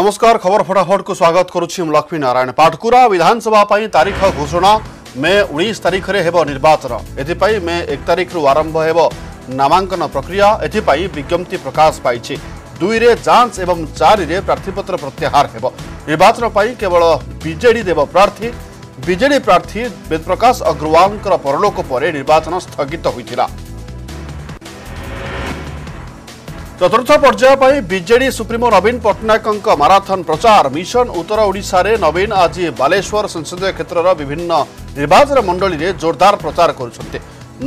नमस्कार खबर फटाफट को स्वागत करुच्ची लक्ष्मी नारायण पाटकुरा विधानसभा तारीख घोषणा मे उन्नीस तारीख में निर्वाचन एपाई मे एक तारीख रु आरंभ हो नामांकन प्रक्रिया एपाई विज्ञप्ति प्रकाश पाई दुई रे जांच एवं चारि रे प्रार्थीपत्र प्रत्याहार हो निर्वाचन पर केवल विजेडी देव प्रार्थी विजेडी प्रार्थी वेदप्रकाश अग्रवाल परलोक पर निर्वाचन स्थगित होता चतुर्थ पर्यायप वि सुप्रिमो नवीन पट्टनायक माराथन प्रचार मिशन उत्तर ओडार नवीन आज बालेश्वर संसदीय क्षेत्र र विभिन्न निर्वाचन मण्डली जोरदार प्रचार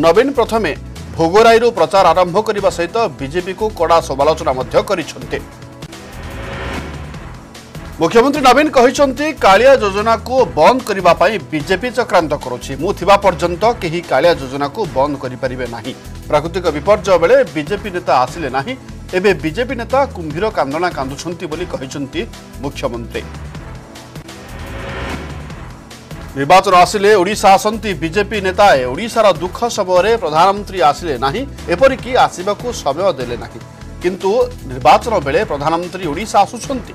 नवीन प्रोगोरैरु प्रचार बीजेपी को कडा मुख्यमंत्री नवीन काोजना बन्दै विजेपि चक्रान्त केही काोजना बन्द प्राकृतिक विपर्थे ଏବେ ବିଜେପି ନେତା କୁମ୍ଭୀର କାନ୍ଦଣା କାନ୍ଦୁଛନ୍ତି ବୋଲି କହିଛନ୍ତି ମୁଖ୍ୟମନ୍ତ୍ରୀ ନିର୍ବାଚନ ଆସିଲେ ଓଡ଼ିଶା ଆସନ୍ତି ବିଜେପି ନେତାଏ ଓଡ଼ିଶାର ଦୁଃଖ ସମୟରେ ପ୍ରଧାନମନ୍ତ୍ରୀ ଆସିଲେ ନାହିଁ ଏପରିକି ଆସିବାକୁ ସମୟ ଦେଲେ ନାହିଁ କିନ୍ତୁ ନିର୍ବାଚନ ବେଳେ ପ୍ରଧାନମନ୍ତ୍ରୀ ଓଡ଼ିଶା ଆସୁଛନ୍ତି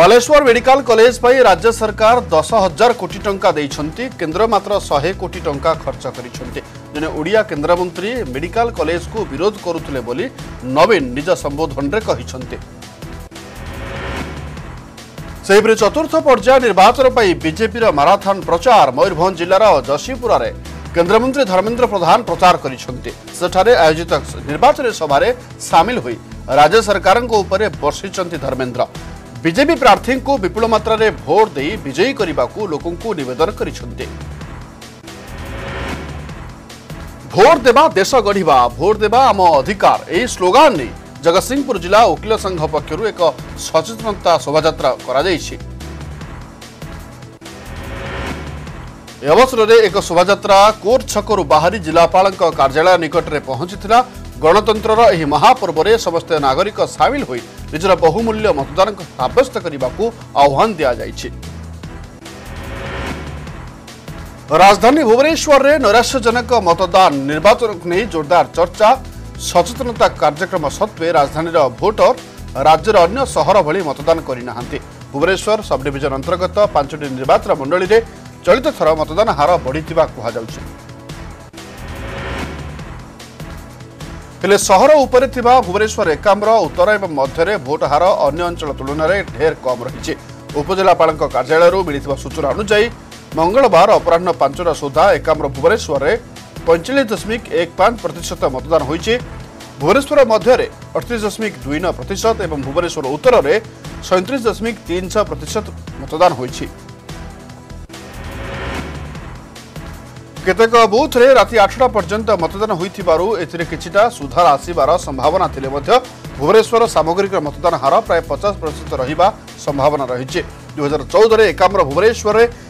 ବାଲେଶ୍ୱର ମେଡିକାଲ କଲେଜ ପାଇଁ ରାଜ୍ୟ ସରକାର ଦଶ ହଜାର କୋଟି ଟଙ୍କା ଦେଇଛନ୍ତି କେନ୍ଦ୍ର ମାତ୍ର ଶହେ କୋଟି ଟଙ୍କା ଖର୍ଚ୍ଚ କରିଛନ୍ତି ଜଣେ ଓଡ଼ିଆ କେନ୍ଦ୍ରମନ୍ତ୍ରୀ ମେଡିକାଲ କଲେଜକୁ ବିରୋଧ କରୁଥିଲେ ବୋଲି ନବୀନ ନିଜ ସମ୍ବୋଧନରେ କହିଛନ୍ତି ସେହିପରି ଚତୁର୍ଥ ପର୍ଯ୍ୟାୟ ନିର୍ବାଚନ ପାଇଁ ବିଜେପିର ମାରାଥନ ପ୍ରଚାର ମୟୂରଭଞ୍ଜ ଜିଲ୍ଲାର ଯଶୀପୁରାରେ କେନ୍ଦ୍ରମନ୍ତ୍ରୀ ଧର୍ମେନ୍ଦ୍ର ପ୍ରଧାନ ପ୍ରଚାର କରିଛନ୍ତି ସେଠାରେ ଆୟୋଜିତ ନିର୍ବାଚନୀ ସଭାରେ ସାମିଲ ହୋଇ ରାଜ୍ୟ ସରକାରଙ୍କ ଉପରେ ବର୍ଷିଛନ୍ତି ଧର୍ମେନ୍ଦ୍ର ବିଜେପି ପ୍ରାର୍ଥୀଙ୍କୁ ବିପୁଳ ମାତ୍ରାରେ ଭୋଟ୍ ଦେଇ ବିଜୟୀ କରିବାକୁ ଲୋକଙ୍କୁ ନିବେଦନ କରିଛନ୍ତି ଭୋଟ ଦେବା ଦେଶ ଗଢ଼ିବା ଭୋଟ ଦେବା ଆମ ଅଧିକାର ଏହି ସ୍ଲୋଗାନ ନେଇ ଜଗତସିଂହପୁର ଜିଲ୍ଲା ଓକିଲ ସଂଘ ପକ୍ଷରୁ ଏକ ସଚେତନତା ଶୋଭାଯାତ୍ରା କରାଯାଇଛି ଏ ଅବସରରେ ଏକ ଶୋଭାଯାତ୍ରା କୋର୍ଟ ଛକରୁ ବାହାରି ଜିଲ୍ଲାପାଳଙ୍କ କାର୍ଯ୍ୟାଳୟ ନିକଟରେ ପହଞ୍ଚିଥିଲା ଗଣତନ୍ତ୍ରର ଏହି ମହାପର୍ବରେ ସମସ୍ତ ନାଗରିକ ସାମିଲ ହୋଇ ନିଜର ବହୁମୂଲ୍ୟ ମତଦାନ ସାବ୍ୟସ୍ତ କରିବାକୁ ଆହ୍ୱାନ ଦିଆଯାଇଛି ରାଜଧାନୀ ଭୁବନେଶ୍ୱରରେ ନୈରାଶ୍ୟଜନକ ମତଦାନ ନିର୍ବାଚନକୁ ନେଇ ଜୋରଦାର ଚର୍ଚ୍ଚା ସଚେତନତା କାର୍ଯ୍ୟକ୍ରମ ସତ୍ତ୍ୱେ ରାଜଧାନୀର ଭୋଟର ରାଜ୍ୟର ଅନ୍ୟ ସହର ଭଳି ମତଦାନ କରିନାହାନ୍ତି ଭୁବନେଶ୍ୱର ସବ୍ଡିଭିଜନ ଅନ୍ତର୍ଗତ ପାଞ୍ଚଟି ନିର୍ବାଚନ ମଣ୍ଡଳୀରେ ଚଳିତ ଥର ମତଦାନ ହାର ବଢ଼ିଥିବା କୁହାଯାଉଛି ହେଲେ ସହର ଉପରେ ଥିବା ଭୁବନେଶ୍ୱର ଏକାମ୍ର ଉତ୍ତର ଏବଂ ମଧ୍ୟରେ ଭୋଟ ହାର ଅନ୍ୟ ଅଞ୍ଚଳ ତୁଳନାରେ ଢେର କମ୍ ରହିଛି ଉପଜିଲ୍ଲାପାଳଙ୍କ କାର୍ଯ୍ୟାଳୟରୁ ମିଳିଥିବା ସୂଚନା ଅନୁଯାୟୀ ମଙ୍ଗଳବାର ଅପରାହ୍ନ ପାଞ୍ଚଟା ସୁଦ୍ଧା ଏକାମ୍ର ଭୁବନେଶ୍ୱରରେ ପଇଁଚାଳିଶ ଦଶମିକ ଏକ ପାଞ୍ଚ ପ୍ରତିଶତ ମତଦାନ ହୋଇଛି ଭୁବନେଶ୍ୱର ମଧ୍ୟରେ ଅଠତିରିଶ ଦଶମିକ ଦୁଇ ନଅ ପ୍ରତିଶତ ଏବଂ ଭୁବନେଶ୍ୱର ଉତ୍ତରରେ ସଇଁତିରିଶ ଦଶମିକ ତିନି ଛଅ ପ୍ରତିଶତ ମତଦାନ ହୋଇଛି କେତେକ ବୁଥ୍ରେ ରାତି ଆଠଟା ପର୍ଯ୍ୟନ୍ତ ମତଦାନ ହୋଇଥିବାରୁ ଏଥିରେ କିଛିଟା ସୁଧାର ଆସିବାର ସମ୍ଭାବନା ଥିଲେ ମଧ୍ୟ ଭୁବନେଶ୍ୱର ସାମଗ୍ରିକ ମତଦାନ ହାର ପ୍ରାୟ ପଚାଶ ପ୍ରତିଶତ ରହିବା ସମ୍ଭାବନା ରହିଛି ଦୁଇହଜାର ଚଉଦରେ ଏକାମ୍ର ଭୁବନେଶ୍ୱରରେ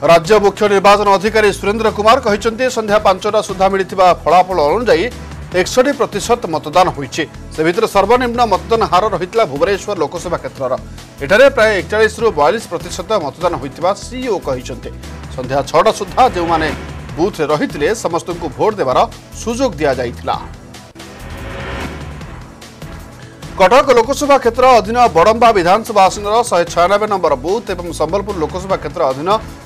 ରାଜ୍ୟ ମୁଖ୍ୟ ନିର୍ବାଚନ ଅଧିକାରୀ ସୁରେନ୍ଦ୍ର କୁମାର କହିଛନ୍ତି ସନ୍ଧ୍ୟା ପାଞ୍ଚଟା ସୁଦ୍ଧା ମିଳିଥିବା ଫଳାଫଳ ଅନୁଯାୟୀ ଏକଷଠି ପ୍ରତିଶତ ମତଦାନ ହୋଇଛି ସେ ଭିତରେ ସର୍ବନିମ୍ନ ମତଦାନ ହାର ରହିଥିଲା ଭୁବନେଶ୍ୱର ଲୋକସେବା କ୍ଷେତ୍ରର ଏଠାରେ ପ୍ରାୟ ଏକଚାଳିଶରୁ ବୟାଳିଶ ପ୍ରତିଶତ ମତଦାନ ହୋଇଥିବା ସିଇଓ କହିଛନ୍ତି ସନ୍ଧ୍ୟା ଛଅଟା ସୁଦ୍ଧା ଯେଉଁମାନେ ବୁଥରେ ରହିଥିଲେ ସମସ୍ତଙ୍କୁ ଭୋଟ ଦେବାର ସୁଯୋଗ ଦିଆଯାଇଥିଲା କଟକ ଲୋକସଭା କ୍ଷେତ୍ର ଅଧୀନ ବଡ଼ମ୍ବା ବିଧାନସଭା ଆସନର ଶହେ ଛୟାନବେ ନମ୍ବର ବୁଥ୍ ଏବଂ ସମ୍ବଲପୁର ଲୋକସଭା କ୍ଷେତ୍ର ଅଧୀନ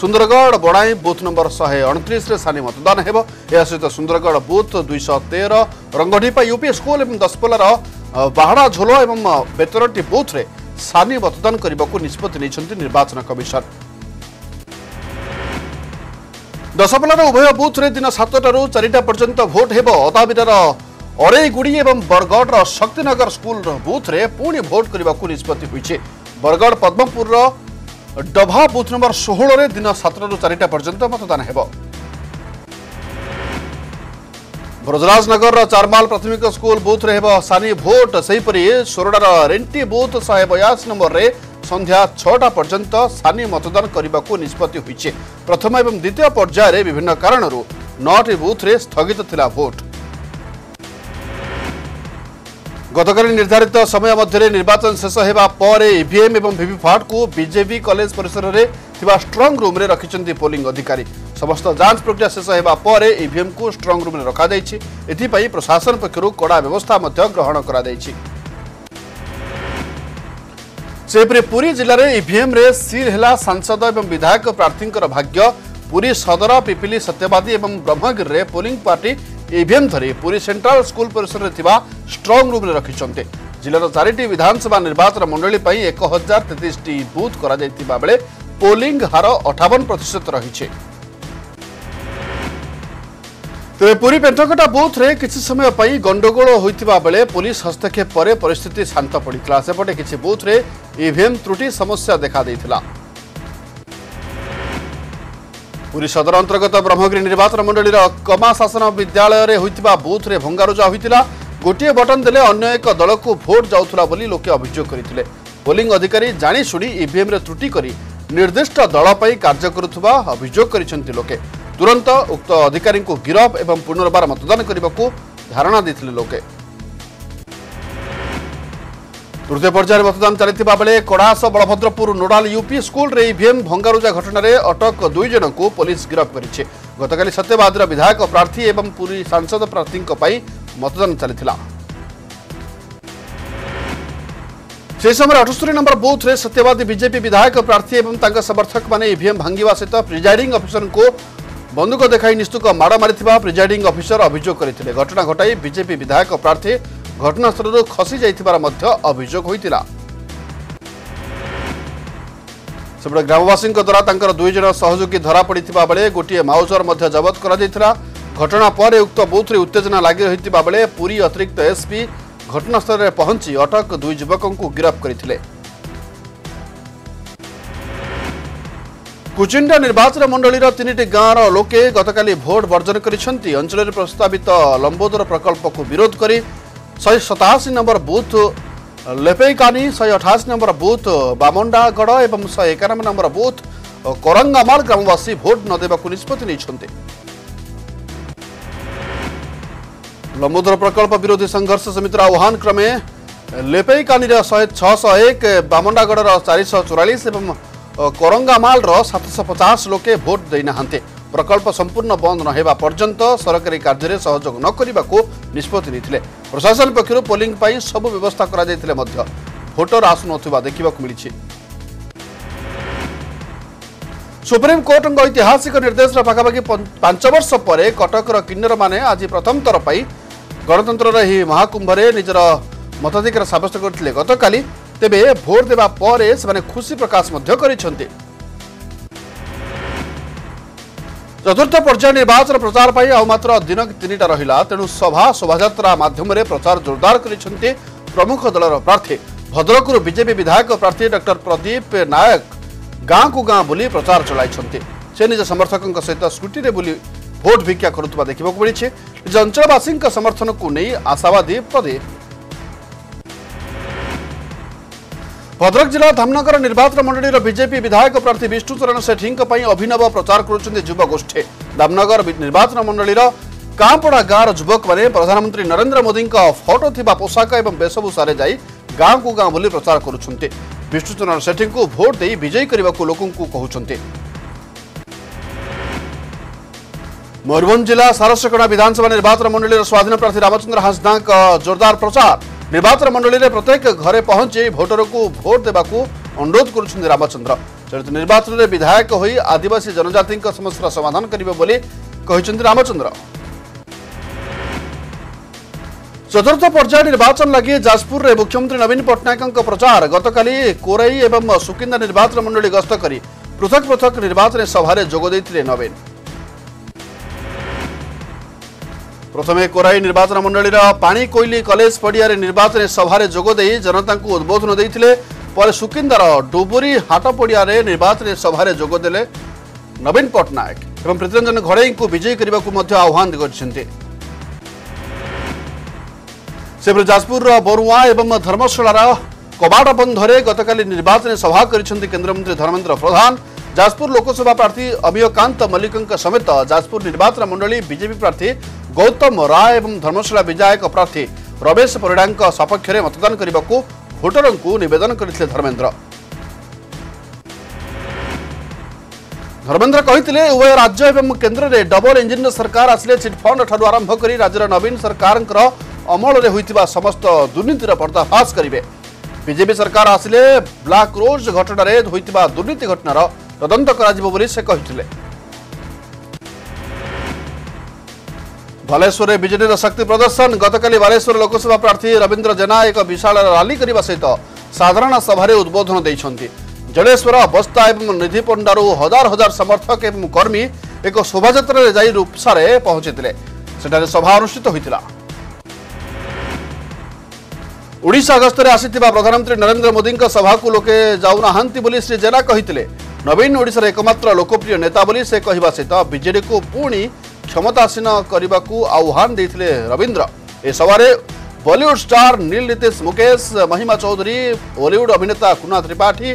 सुन्दरगड बणाई बुथ नम्बर शिश मतदान सुन्दरगढ बुथ दुईश तेह्र रङढिपा युपिए स्कुल दसपोल्ल बेतरे सानि मतदान कमिसन दसपोल्ल सारिटा पर्यन्त भोट अधाविर अरेगुडी बरगड र शक्तिनगर स्कुल बुथ भोट बरगड पद्मपुर ଡଭା ବୁଥ୍ ନମ୍ବର ଷୋହଳରେ ଦିନ ସାତଟାରୁ ଚାରିଟା ପର୍ଯ୍ୟନ୍ତ ମତଦାନ ହେବ ବ୍ରଜରାଜନଗରର ଚାରମାଲ ପ୍ରାଥମିକ ସ୍କୁଲ ବୁଥ୍ରେ ହେବ ସାନି ଭୋଟ୍ ସେହିପରି ସୋରଡ଼ାର ରେଣ୍ଟି ବୁଥ୍ ଶହେ ବୟାଅଶୀ ନମ୍ବରରେ ସନ୍ଧ୍ୟା ଛଅଟା ପର୍ଯ୍ୟନ୍ତ ସାନି ମତଦାନ କରିବାକୁ ନିଷ୍ପତ୍ତି ହୋଇଛି ପ୍ରଥମ ଏବଂ ଦ୍ୱିତୀୟ ପର୍ଯ୍ୟାୟରେ ବିଭିନ୍ନ କାରଣରୁ ନଅଟି ବୁଥ୍ରେ ସ୍ଥଗିତ ଥିଲା ଭୋଟ୍ গতকাল নির্ধারিত সময় মধ্যে নির্বাচন শেষ হওয়া পরে ইভিএম এবং ভিভিপাটু বিজেপি কলেজ পরিসরের থাকা স্ট্রং রুম্রে রাখি পোলিং অধিকারী সমস্ত যাঞ্চ প্রক্রিয়া শেষ হওয়া পরে ইভিএম কু স্ট্রং রুম্রে রখাই এথিপাই প্রশাসন পক্ষ কড়া ব্যবস্থা গ্রহণ করা ସେହିପରି ପୁରୀ ଜିଲ୍ଲାରେ ଇଭିଏମ୍ରେ ସିଲ୍ ହେଲା ସାଂସଦ ଏବଂ ବିଧାୟକ ପ୍ରାର୍ଥୀଙ୍କର ଭାଗ୍ୟ ପୁରୀ ସଦର ପିପିଲି ସତ୍ୟବାଦୀ ଏବଂ ବ୍ରହ୍ମଗିରିରେ ପୋଲିଂ ପାର୍ଟି ଇଭିଏମ୍ରେ ପୁରୀ ସେଣ୍ଟ୍ରାଲ ସ୍କୁଲ ପରିସରରେ ଥିବା ଷ୍ଟ୍ରଙ୍ଗ ରୁମ୍ରେ ରଖିଛନ୍ତି ଜିଲ୍ଲାର ଚାରିଟି ବିଧାନସଭା ନିର୍ବାଚନ ମଣ୍ଡଳୀ ପାଇଁ ଏକ ହଜାର ତେତିଶଟି ବୁଥ୍ କରାଯାଇଥିବା ବେଳେ ପୋଲିଂ ହାର ଅଠାବନ ପ୍ରତିଶତ ରହିଛି ତେବେ ପୁରୀ ପେଣ୍ଠକଟା ବୁଥ୍ରେ କିଛି ସମୟ ପାଇଁ ଗଣ୍ଡଗୋଳ ହୋଇଥିବା ବେଳେ ପୁଲିସ୍ ହସ୍ତକ୍ଷେପ ପରେ ପରିସ୍ଥିତି ଶାନ୍ତ ପଡ଼ିଥିଲା ସେପଟେ କିଛି ବୁଥ୍ରେ ଇଭିଏମ୍ ତ୍ରୁଟି ସମସ୍ୟା ଦେଖାଦେଇଥିଲା ପୁରୀ ସଦର ଅନ୍ତର୍ଗତ ବ୍ରହ୍ମଗିରି ନିର୍ବାଚନ ମଣ୍ଡଳୀର କମା ଶାସନ ବିଦ୍ୟାଳୟରେ ହୋଇଥିବା ବୁଥ୍ରେ ଭଙ୍ଗାରୁଜା ହୋଇଥିଲା ଗୋଟିଏ ବଟନ୍ ଦେଲେ ଅନ୍ୟ ଏକ ଦଳକୁ ଭୋଟ୍ ଯାଉଥିଲା ବୋଲି ଲୋକେ ଅଭିଯୋଗ କରିଥିଲେ ପୋଲିଂ ଅଧିକାରୀ ଜାଣିଶୁଣି ଇଭିଏମ୍ରେ ତ୍ରୁଟି କରି ନିର୍ଦ୍ଦିଷ୍ଟ ଦଳ ପାଇଁ କାର୍ଯ୍ୟ କରୁଥିବା ଅଭିଯୋଗ କରିଛନ୍ତି ଲୋକେ ତୁରନ୍ତ ଉକ୍ତ ଅଧିକାରୀଙ୍କୁ ଗିରଫ ଏବଂ ପୁନର୍ବାର ମତଦାନ କରିବାକୁ ଧାରଣା ଦେଇଥିଲେ ଲୋକେ ତୃତୀୟ ପର୍ଯ୍ୟାୟରେ ମତଦାନ ଚାଲିଥିବା ବେଳେ କଡ଼ାସ ବଳଭଦ୍ରପୁର ନୋଡାଲ ୟୁପି ସ୍କୁଲରେ ଇଭିଏମ୍ ଭଙ୍ଗାରୁଜା ଘଟଣାରେ ଅଟକ ଦୁଇ ଜଣଙ୍କୁ ପୋଲିସ ଗିରଫ କରିଛି ଗତକାଲି ସତ୍ୟବାଦୀର ବିଧାୟକ ପ୍ରାର୍ଥୀ ଏବଂ ପୁରୀ ସାଂସଦ ପ୍ରାର୍ଥୀଙ୍କ ପାଇଁ ମତଦାନ ଚାଲିଥିଲା ସେହି ସମୟରେ ଅଠସ୍ତରୀ ନମ୍ବର ବୁଥ୍ରେ ସତ୍ୟବାଦୀ ବିଜେପି ବିଧାୟକ ପ୍ରାର୍ଥୀ ଏବଂ ତାଙ୍କ ସମର୍ଥକମାନେ ଇଭିଏମ୍ ଭାଙ୍ଗିବା ସହିତ ପ୍ରିଜାଇଡିଂ ଅଫିସରଙ୍କୁ ବନ୍ଧୁକ ଦେଖାଇ ନିସ୍ତୁକ ମାଡ଼ ମାରିଥିବା ପ୍ରିଜାଇଡିଂ ଅଫିସର ଅଭିଯୋଗ କରିଥିଲେ ଘଟଣା ଘଟାଇ ବିଜେପି ବିଧାୟକ ପ୍ରାର୍ଥୀ ଘଟଣାସ୍ଥଳରୁ ଖସି ଯାଇଥିବାର ମଧ୍ୟ ଅଭିଯୋଗ ହୋଇଥିଲା ସେପଟେ ଗ୍ରାମବାସୀଙ୍କ ଦ୍ୱାରା ତାଙ୍କର ଦୁଇଜଣ ସହଯୋଗୀ ଧରାପଡ଼ିଥିବା ବେଳେ ଗୋଟିଏ ମାଉଜର ମଧ୍ୟ ଜବତ କରାଯାଇଥିଲା ଘଟଣା ପରେ ଉକ୍ତ ବୁଥରେ ଉତ୍ତେଜନା ଲାଗି ରହିଥିବା ବେଳେ ପୁରୀ ଅତିରିକ୍ତ ଏସ୍ପି ଘଟଣାସ୍ଥଳରେ ପହଞ୍ଚି ଅଟକ ଦୁଇ ଯୁବକଙ୍କୁ ଗିରଫ କରିଥିଲେ କୁଚିଣ୍ଡା ନିର୍ବାଚନ ମଣ୍ଡଳୀର ତିନିଟି ଗାଁର ଲୋକେ ଗତକାଲି ଭୋଟ୍ ବର୍ଜନ କରିଛନ୍ତି ଅଞ୍ଚଳରେ ପ୍ରସ୍ତାବିତ ଲମ୍ବୋଦର ପ୍ରକଳ୍ପକୁ ବିରୋଧ କରି सतासी नम्बर बुथ सय अठासी नम्बर बुथ सय एकानब्बे नम्बर बुथ करङ्गामाल ग्रामवासी भोट नदेवाकु निष्पत्ति लम्बर प्रकल्प विरोधी संघर्ष समिति आह्वान क्रमे लेपैकानी र श बामुण्डागढ र एवं चौरालिसङ्गामल सातश पचास लोके भोट भोटे ପ୍ରକଳ୍ପ ସମ୍ପୂର୍ଣ୍ଣ ବନ୍ଦ ନ ହେବା ପର୍ଯ୍ୟନ୍ତ ସରକାରୀ କାର୍ଯ୍ୟରେ ସହଯୋଗ ନ କରିବାକୁ ନିଷ୍ପତ୍ତି ନେଇଥିଲେ ପ୍ରଶାସନ ପକ୍ଷରୁ ପୋଲିଂ ପାଇଁ ସବୁ ବ୍ୟବସ୍ଥା କରାଯାଇଥିଲେ ମଧ୍ୟ ଭୋଟର ଆସୁନଥିବା ଦେଖିବାକୁ ମିଳିଛି ସୁପ୍ରିମକୋର୍ଟଙ୍କ ଐତିହାସିକ ନିର୍ଦ୍ଦେଶର ପାଖାପାଖି ପାଞ୍ଚ ବର୍ଷ ପରେ କଟକର କିନ୍ନରମାନେ ଆଜି ପ୍ରଥମ ଥର ପାଇଁ ଗଣତନ୍ତ୍ରର ଏହି ମହାକୁମ୍ଭରେ ନିଜର ମତାଧିକାର ସାବ୍ୟସ୍ତ କରିଥିଲେ ଗତକାଲି ତେବେ ଭୋଟ୍ ଦେବା ପରେ ସେମାନେ ଖୁସି ପ୍ରକାଶ ମଧ୍ୟ କରିଛନ୍ତି चतुर्थ पर्याय निर्वाचन प्रचार पर प्रचारप्र दिन रहा तेणु सभा शोभाजा माध्यमले प्रचार जोरदार कर प्रमुख दल प्रार्थी प्रथी भद्रक विजेपि विधायक प्रार्थी डक्टर प्रदीप नायक गाँ को गाँ बुली प्रचार से निज समर्थकों सहित स्कूटी में बुली भोट भिक्षा देखा भिक अंचलवासी समर्थन को नहीं आशावादी प्रदीप भद्रक जिला धामनगर निर्वाचन मंडल विजेपी विधायक प्रार्थी विष्णुचरण सेठी अभिनव प्रचार करुवगोषी धामनगर निर्वाचन मंडल कांपड़ा गांव युवक मैंने प्रधानमंत्री नरेन्द्र मोदी फटो या पोषाक वेशभूषार जा गांव को गांव बुले प्रचार करुच्चरण सेठी को भोट दे विजयी करने को लोक कहते मयूरभ जिला सारसकड़ा विधानसभा निर्वाचन मंडल स्वाधीन प्रार्थी रामचंद्र हांसदा जोरदार प्रचार निर्वाचन मण्डीले प्रत्येक घर पहची भोटरको भोट दबाक अनुरोध गर्ामचन्द्र निर्वाचनले विधाकै आदिवासी जनजाति समस्या समाधान चतुर्थ पर्या निर्वाचन जाजपुर लागजपुर मुख्यमंत्री नवीन पट्टनायक प्रचार गतकाली को सुकिन्दा निर्वाचन मण्डली गस्त गरि पृथक पृथक निर्वाचन सभारेटले नवीन प्रथमे कोराई निर्वाचन मण्डलीर पानी कोइली कलेज पढियारे निर्वाचन सभारे जोगो देई जनतांकू उद्बोधन दैथिले पर डुबुरी हाट हाटपडियारे निर्वाचन सभारे जोगो देले नवीन पटनायक एवं प्रतिरंजन घराईंकू विजयी करबाकू मध्य आह्वान गर्छिन्ते सिभिल जाजपुरर बरुआ एवं धर्मशलारा कबाट बन्धरे गतकाली निर्वाचन सभा करछिन्ते केन्द्रमन्त्री धर्मेन्द्र प्रधान जाजपुर लोकसभा प्रार्थी पार्ती अमियकांत मलिकक समेत जाजपुर निर्वाचन मण्डली बीजेपी प्रार्थी ଗୌତମ ରାୟ ଏବଂ ଧର୍ମଶାଳା ବିଧାୟକ ପ୍ରାର୍ଥୀ ରମେଶ ପରିଡ଼ାଙ୍କ ସପକ୍ଷରେ ମତଦାନ କରିବାକୁ ଭୋଟରଙ୍କୁ ନିବେଦନ କରିଥିଲେ ଧର୍ମେନ୍ଦ୍ର ଧର୍ମେନ୍ଦ୍ର କହିଥିଲେ ଉଭୟ ରାଜ୍ୟ ଏବଂ କେନ୍ଦ୍ରରେ ଡବଲ ଇଞ୍ଜିନ୍ର ସରକାର ଆସିଲେ ଚିଟ୍ଫଣ୍ଡଠାରୁ ଆରମ୍ଭ କରି ରାଜ୍ୟର ନବୀନ ସରକାରଙ୍କର ଅମଳରେ ହୋଇଥିବା ସମସ୍ତ ଦୁର୍ନୀତିର ପର୍ଦ୍ଦାଫାସ କରିବେ ବିଜେପି ସରକାର ଆସିଲେ ବ୍ଲାକ୍ ରୋଜ୍ ଘଟଣାରେ ହୋଇଥିବା ଦୁର୍ନୀତି ଘଟଣାର ତଦନ୍ତ କରାଯିବ ବୋଲି ସେ କହିଥିଲେ ବାଲେଶ୍ୱରରେ ବିଜେଡ଼ିର ଶକ୍ତି ପ୍ରଦର୍ଶନ ଗତକାଲି ବାଲେଶ୍ୱର ଲୋକସଭା ପ୍ରାର୍ଥୀ ରବୀନ୍ଦ୍ର ଜେନା ଏକ ବିଶାଳ ରାଲି କରିବା ସହିତ ସାଧାରଣ ସଭାରେ ଉଦ୍ବୋଧନ ଦେଇଛନ୍ତି ଜଳେଶ୍ୱର ବସ୍ତା ଏବଂ ନିଧି ପଣ୍ଡାରୁ ହଜାର ହଜାର ସମର୍ଥକ ଏବଂ କର୍ମୀ ଏକ ଶୋଭାଯାତ୍ରାରେ ଯାଇ ରୂପସାରେ ପହଞ୍ଚିଥିଲେ ସେଠାରେ ସଭା ଅନୁଷ୍ଠିତ ହୋଇଥିଲା ଓଡ଼ିଶା ଗସ୍ତରେ ଆସିଥିବା ପ୍ରଧାନମନ୍ତ୍ରୀ ନରେନ୍ଦ୍ର ମୋଦିଙ୍କ ସଭାକୁ ଲୋକେ ଯାଉନାହାନ୍ତି ବୋଲି ଶ୍ରୀ ଜେନା କହିଥିଲେ ନବୀନ ଓଡ଼ିଶାର ଏକମାତ୍ର ଲୋକପ୍ରିୟ ନେତା ବୋଲି ସେ କହିବା ସହିତ ବିଜେଡ଼ିକୁ ପୁଣି କ୍ଷମତାସୀନ କରିବାକୁ ଆହ୍ୱାନ ଦେଇଥିଲେ ରବୀନ୍ଦ୍ର ଏ ସଭାରେ ବଲିଉଡ ଷ୍ଟାର ନୀଲ ନୀତିଶ ମୁକେଶ ମହିମା ଚୌଧୁରୀ ବଲିଉଡ ଅଭିନେତା କୁନା ତ୍ରିପାଠୀ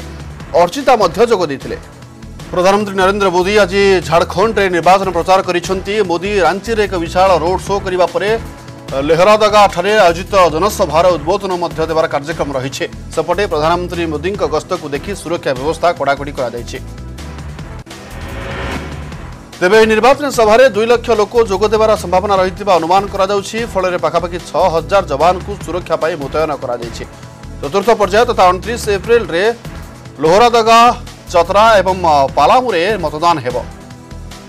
ଅର୍ଚ୍ଚିତା ମଧ୍ୟ ଯୋଗ ଦେଇଥିଲେ ପ୍ରଧାନମନ୍ତ୍ରୀ ନରେନ୍ଦ୍ର ମୋଦି ଆଜି ଝାଡ଼ଖଣ୍ଡରେ ନିର୍ବାଚନ ପ୍ରଚାର କରିଛନ୍ତି ମୋଦି ରାଞ୍ଚିରେ ଏକ ବିଶାଳ ରୋଡ୍ ଶୋ କରିବା ପରେ ଲେହରାଦଗାଠାରେ ଆୟୋଜିତ ଜନସଭାର ଉଦ୍ବୋଧନ ମଧ୍ୟ ଦେବାର କାର୍ଯ୍ୟକ୍ରମ ରହିଛି ସେପଟେ ପ୍ରଧାନମନ୍ତ୍ରୀ ମୋଦିଙ୍କ ଗସ୍ତକୁ ଦେଖି ସୁରକ୍ଷା ବ୍ୟବସ୍ଥା କଡ଼ାକଡ଼ି କରାଯାଇଛି ତେବେ ଏହି ନିର୍ବାଚନୀ ସଭାରେ ଦୁଇ ଲକ୍ଷ ଲୋକ ଯୋଗଦେବାର ସମ୍ଭାବନା ରହିଥିବା ଅନୁମାନ କରାଯାଉଛି ଫଳରେ ପାଖାପାଖି ଛଅ ହଜାର ଯବାନଙ୍କୁ ସୁରକ୍ଷା ପାଇଁ ମୁତୟନ କରାଯାଇଛି ଚତୁର୍ଥ ପର୍ଯ୍ୟାୟ ତଥା ଅଣତିରିଶ ଏପ୍ରିଲରେ ଲୋହରାଦଗା ଚତରା ଏବଂ ପାଲାମୁରେ ମତଦାନ ହେବ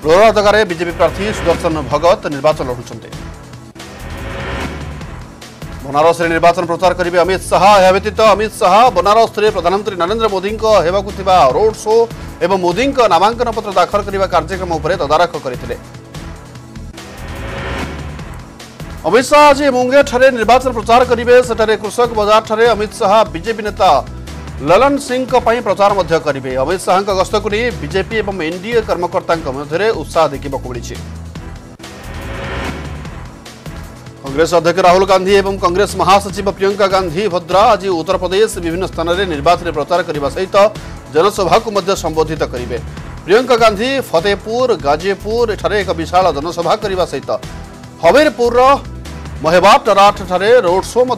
ଲୋହରାଦଗାରେ ବିଜେପି ପ୍ରାର୍ଥୀ ସୁଦର୍ଶନ ଭଗତ ନିର୍ବାଚନ ଲଢୁଛନ୍ତି ବନାରସରେ ନିର୍ବାଚନ ପ୍ରଚାର କରିବେ ଅମିତ ଶାହା ଏହା ବ୍ୟତୀତ ଅମିତ ଶାହା ବନାରସରେ ପ୍ରଧାନମନ୍ତ୍ରୀ ନରେନ୍ଦ୍ର ମୋଦିଙ୍କ ହେବାକୁ ଥିବା ରୋଡ୍ ଶୋ এব মোদিনক নামাঙ্কন পত্র দাখিল করিবা কার্যক্রম ওপরে দদারাখ করি থিলে অবেশহ আজে মংয়া ঠারে নির্বাচন প্রচার করিবে সেটারে কৃষক বাজার ঠারে অমিত সাহা বিজেপি নেতা ললন সিংক পই প্রচার মধ্য করিবে অবেশহক গস্তকুনি বিজেপি এবম এনডিএ কর্মকর্তাংক মধ্যরে উৎসাহ দেখিবক মিলিছে কংগ্রেস অধ্যক্ষ রাহুল গান্ধী এবম কংগ্রেস মহাসচিভ प्रियंका গান্ধী ভদ্র আজই উত্তর প্রদেশ বিভিন্ন স্থানরে নির্বাচন প্রচার করিবা সহইতো जनसभा संबोधित गरे प्रियंका गांधी फतेहपुर गाजेपुर एक विशाल जनसभा सहित हमिरपुर महबाराट रोड सोभ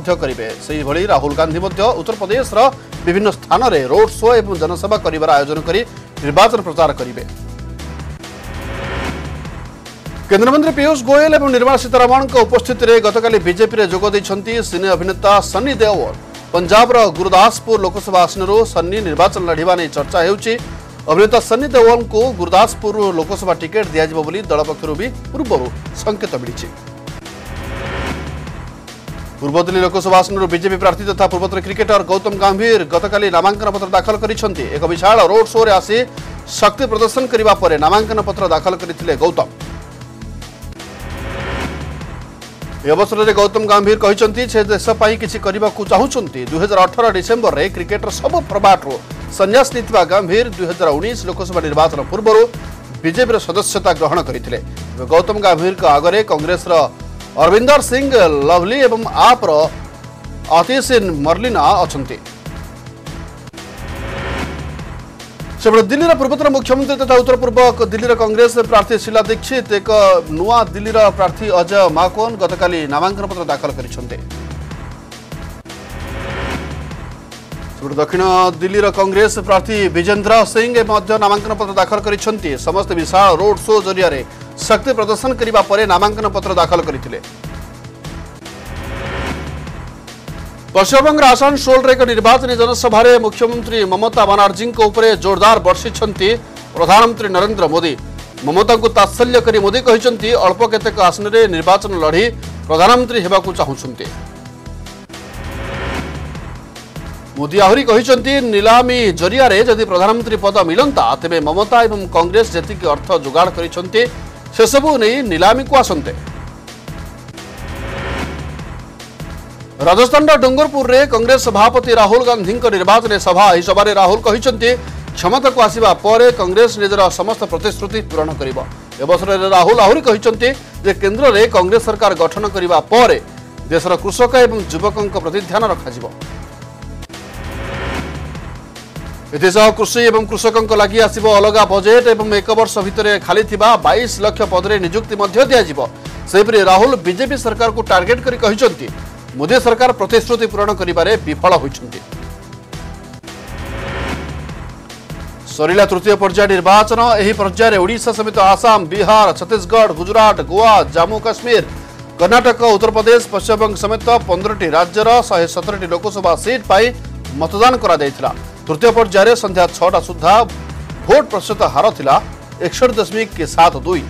राहुल गान्धी उत्तर प्रदेश र विभिन्न स्थानले रोड सो जनसभा आयोजन गरिद्रमन्त्री पियुष गोयल निर्मलाीतारमण उपस्थितिले गतका विजेपि सिन अभि देवर ପଞ୍ଜାବର ଗୁରୁଦାସପୁର ଲୋକସଭା ଆସନରୁ ସନ୍ନି ନିର୍ବାଚନ ଲଢ଼ିବା ନେଇ ଚର୍ଚ୍ଚା ହେଉଛି ଅଭିନେତା ସନ୍ନି ଦେଓଲଙ୍କୁ ଗୁରୁଦାସପୁରରୁ ଲୋକସଭା ଟିକେଟ୍ ଦିଆଯିବ ବୋଲି ଦଳ ପକ୍ଷରୁ ବି ପୂର୍ବରୁ ସଙ୍କେତ ମିଳିଛି ପୂର୍ବ ଦିଲ୍ଲୀ ଲୋକସଭା ଆସନରୁ ବିଜେପି ପ୍ରାର୍ଥୀ ତଥା ପୂର୍ବତନ କ୍ରିକେଟର ଗୌତମ ଗାମ୍ଭୀର ଗତକାଲି ନାମାଙ୍କନପତ୍ର ଦାଖଲ କରିଛନ୍ତି ଏକ ବିଶାଳ ରୋଡ୍ ଶୋରେ ଆସି ଶକ୍ତି ପ୍ରଦର୍ଶନ କରିବା ପରେ ନାମାଙ୍କନପତ୍ର ଦାଖଲ କରିଥିଲେ ଗୌତମ यो अवसरले गौतम गाम्भीर चाहिँ देशप्रै कि चाहन्छ दुई हजार अठर डिसेम्बरले क्रिकेटर सब सबु प्रभाटु संन्यास गाम्भीर दुई हजार उन्नीस लोकसभा निर्वाचन पूर्व विजेपि सदस्यता ग्रहण गरितम गाम्भीरको आग्रह आगे कंग्रेस अरविंदर सिंह लभली आप्र अतिशीन मर्लीना अच्छा ସେପଟେ ଦିଲ୍ଲୀର ପୂର୍ବତନ ମୁଖ୍ୟମନ୍ତ୍ରୀ ତଥା ଉତ୍ତର ପୂର୍ବ ଦିଲ୍ଲୀର କଂଗ୍ରେସ ପ୍ରାର୍ଥୀ ଶିଲା ଦୀକ୍ଷିତ ଏକ ନୂଆ ଦିଲ୍ଲୀର ପ୍ରାର୍ଥୀ ଅଜୟ ମାକୋନ୍ ଗତକାଲି ନାମାଙ୍କନ ପତ୍ର ଦାଖଲ କରିଛନ୍ତି ଦକ୍ଷିଣ ଦିଲ୍ଲୀର କଂଗ୍ରେସ ପ୍ରାର୍ଥୀ ବିଜେନ୍ଦ୍ର ସିଂ ମଧ୍ୟ ନାମାଙ୍କନ ପତ୍ର ଦାଖଲ କରିଛନ୍ତି ସମସ୍ତେ ବିଶାଳ ରୋଡ୍ ଶୋ ଜରିଆରେ ଶକ୍ତି ପ୍ରଦର୍ଶନ କରିବା ପରେ ନାମାଙ୍କନ ପତ୍ର ଦାଖଲ କରିଥିଲେ पश्चिमबर आसनसोल एक निर्वाचन जनसभार मुख्यमन्त्री ममता बानर्जीको उप जोरदार वर्षिच प्रधानमन्त्री नरेन्द्र मोदी ममतासल्यक मोदी अल्प केतक आसनले निर्वाचन लडि प्रधानमन्त्री हुन्छ जरिया ज प्रधानमन्त्री पद तबे ममता कङ्ग्रेस जतिकि अर्थ जोगाड नीलामी को आसन्ते ରାଜସ୍ଥାନର ଡୁଙ୍ଗରପୁରରେ କଂଗ୍ରେସ ସଭାପତି ରାହୁଲ ଗାନ୍ଧୀଙ୍କ ନିର୍ବାଚନୀ ସଭା ଏହି ସଭାରେ ରାହୁଲ କହିଛନ୍ତି କ୍ଷମତାକୁ ଆସିବା ପରେ କଂଗ୍ରେସ ନିଜର ସମସ୍ତ ପ୍ରତିଶ୍ରୁତି ପୂରଣ କରିବ ଅବସରରେ ରାହୁଲ ଆହୁରି କହିଛନ୍ତି ଯେ କେନ୍ଦ୍ରରେ କଂଗ୍ରେସ ସରକାର ଗଠନ କରିବା ପରେ ଦେଶର କୃଷକ ଏବଂ ଯୁବକଙ୍କ ପ୍ରତି ଧ୍ୟାନ ରଖାଯିବ ଏଥିସହ କୃଷି ଏବଂ କୃଷକଙ୍କ ଲାଗି ଆସିବ ଅଲଗା ବଜେଟ୍ ଏବଂ ଏକ ବର୍ଷ ଭିତରେ ଖାଲି ଥିବା ବାଇଶ ଲକ୍ଷ ପଦରେ ନିଯୁକ୍ତି ମଧ୍ୟ ଦିଆଯିବ ସେହିପରି ରାହୁଲ ବିଜେପି ସରକାରକୁ ଟାର୍ଗେଟ୍ କରି କହିଛନ୍ତି ମୋଦି ସରକାର ପ୍ରତିଶ୍ରୁତି ପୂରଣ କରିବାରେ ବିଫଳ ହୋଇଛନ୍ତି ସରିଲା ତୃତୀୟ ପର୍ଯ୍ୟାୟ ନିର୍ବାଚନ ଏହି ପର୍ଯ୍ୟାୟରେ ଓଡ଼ିଶା ସମେତ ଆସାମ ବିହାର ଛତିଶଗଡ଼ ଗୁଜରାଟ ଗୋଆ ଜାମ୍ମୁ କାଶ୍ମୀର କର୍ଣ୍ଣାଟକ ଉତ୍ତରପ୍ରଦେଶ ପଶ୍ଚିମବଙ୍ଗ ସମେତ ପନ୍ଦରଟି ରାଜ୍ୟର ଶହେ ସତରଟି ଲୋକସଭା ସିଟ୍ ପାଇଁ ମତଦାନ କରାଯାଇଥିଲା ତୃତୀୟ ପର୍ଯ୍ୟାୟରେ ସନ୍ଧ୍ୟା ଛଅଟା ସୁଦ୍ଧା ଭୋଟ ପ୍ରତିଶତ ହାର ଥିଲା ଏକଷଠି ଦଶମିକ ସାତ ଦୁଇ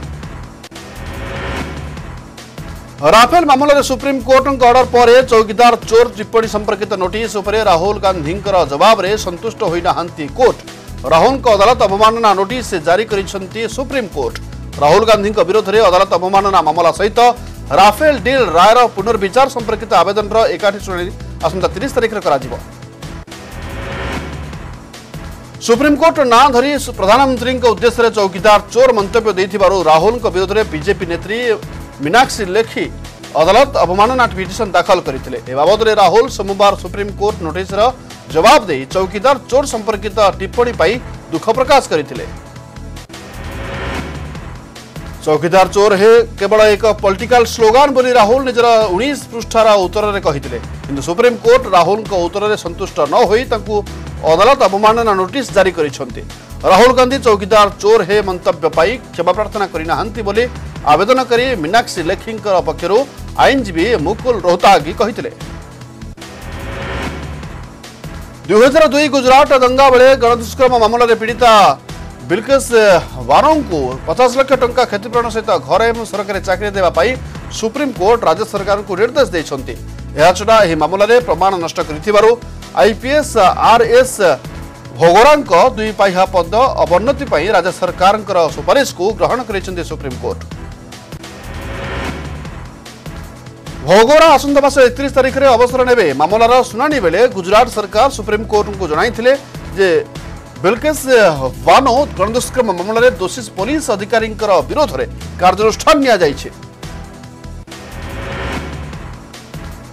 राफेल मामलें सुप्रीमकोर्ट अर्डर पर चौकीदार चोर टिप्पणी संपर्कित नोटिस राहुल गांधी जवाब रे संतुष्ट होना कोर्ट राहुल अदालत अवमानना नोटिस जारी कर सुप्रीमकोर्ट राहुल गांधी विरोध में अदालत अवमानना मामला सहित राफेल डिल रायर पुनर्विचार संपर्कित आवेदन एकाठी शुणी आसंता तीस तारीख में सुप्रीमकोर्ट ना धरी प्रधानमंत्री उद्देश्य चौकीदार चोर मंत्य राहुल विरोध में बीजेपी नेत्री મીનાક્ષી લેખી અદાલત અવમાનના પિટિશન દાખલ કરી એ બાબદરે રાહુલ સોમવાર સુપ્રીમ કોર્ટ નોટિસર જવાબ દે ચૌકીદાર ચોર સંપર્કિત ટિપ્પણી પાઇ દુઃખ चौकीदार चोर हे केवल एक पॉलिटिकल स्लोगान बोली राहुल निजर उन्नीस पृष्ठार उत्तर में कहते सुप्रीम कोर्ट राहुल उत्तर में संतुष्ट न हो अदालत अवमानना नोटिस जारी करते राहुल गान्धी चौकीदार चोर हे मंतव्य पाई क्षमा प्रार्थना आवेदन करी मिनाक्षी लेखी पक्ष आईनजीवी मुकुल रोहतागी दुई हजार दुई गुजराट गङ्गा गणदुष्कर्म पीड़िता बल्केश वारो पचास लक्ष टा क्षतिपूरण सहित घर ए सरकारी सुप्रीमकोर्ट राज्य सरकार सरकारको निर्देश प्रमाण नष्ट आईपीएस आरएस ଭୋଗରାଙ୍କ ଦୁଇ ପାହ୍ୟା ପଦ ଅବନ୍ନତି ପାଇଁ ରାଜ୍ୟ ସରକାରଙ୍କର ସୁପାରିଶକୁ ଗ୍ରହଣ କରିଛନ୍ତି ସୁପ୍ରିମକୋର୍ଟ ଭୋଗରା ଆସନ୍ତା ମାସ ଏକତିରିଶ ତାରିଖରେ ଅବସର ନେବେ ମାମଲାର ଶୁଣାଣି ବେଳେ ଗୁଜରାଟ ସରକାର ସୁପ୍ରିମକୋର୍ଟଙ୍କୁ ଜଣାଇଥିଲେ ଯେ ବିଲକେଶ ବାନୋ ଗଣଦୁଷ୍କର୍ମ ମାମଲାରେ ଦୋଷୀ ପୋଲିସ ଅଧିକାରୀଙ୍କର ବିରୋଧରେ କାର୍ଯ୍ୟାନୁଷ୍ଠାନ ନିଆଯାଇଛି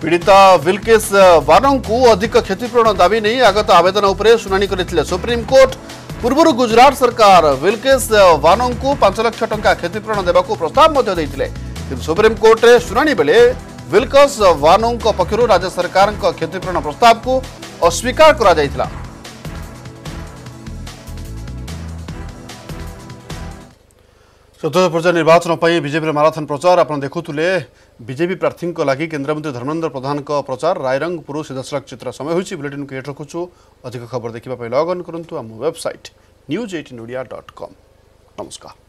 पीड़िता विलकेश वानङको अधिक क्षतिपूरण दावी नहीं आगत आवेदन उप शुणी गरिदिए सुप्रिमकोर्ट पूर्व गुजरात सरकार विलकेश वानङको पांच लक्ष टा क्षतिपूरण देवाक प्रस्ताव सुप्रिमकोर्टे शुणी बेले विलकेश वानङको पक्ष राज्य सरकार क्षतिपूरण प्रस्ताव को अस्वीकार कर चतुर्थ पर्याय निर्वाचन पर विजेपि माराथन प्रचार आप देखुले विजेपि प्रार्थीको लागि केन्द्रमन्त्री धर्मेन्द्र प्रधानको प्रचार रयरङपुर सिधासलख चित्र समय हुन्छ बुलेटिनक एउटा रुचु अधिक खबर देखापे लगइन आम वेबसइट वेबसाइट एटिन डट कम नमस्कार